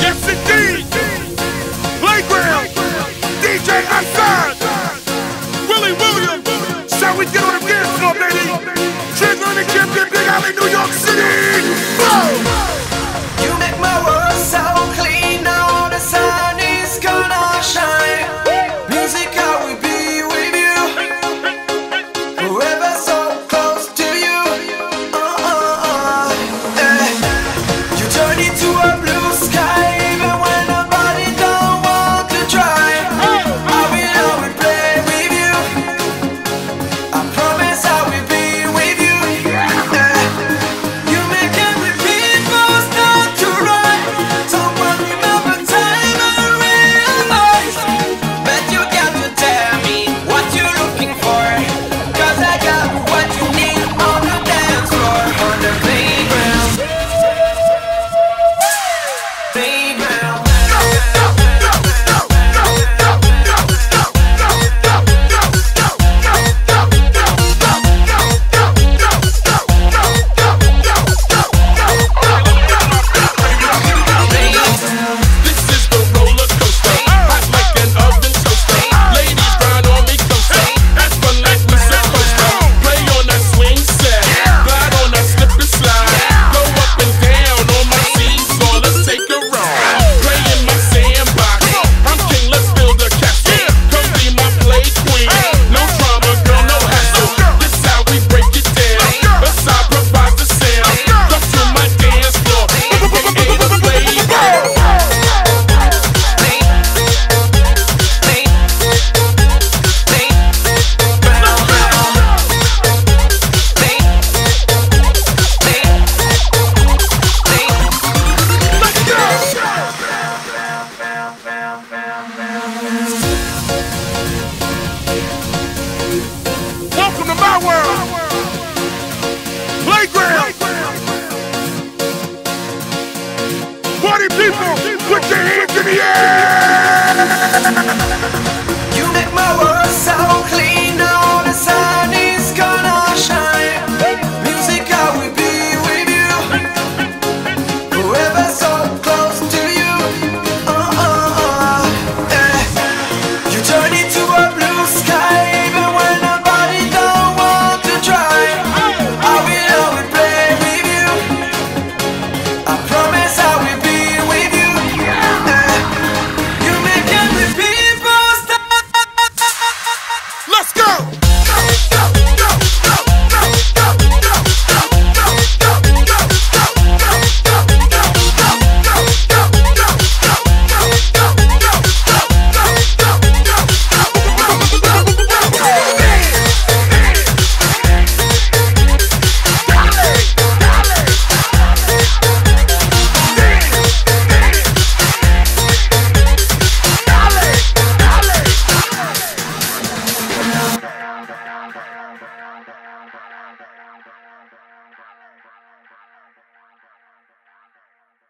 Yes, indeed. Playground. DJ. Willy Williams. Shall we get on the dance floor, baby? Trigger on the champion. big Ali, New York. people, put your hands in the air!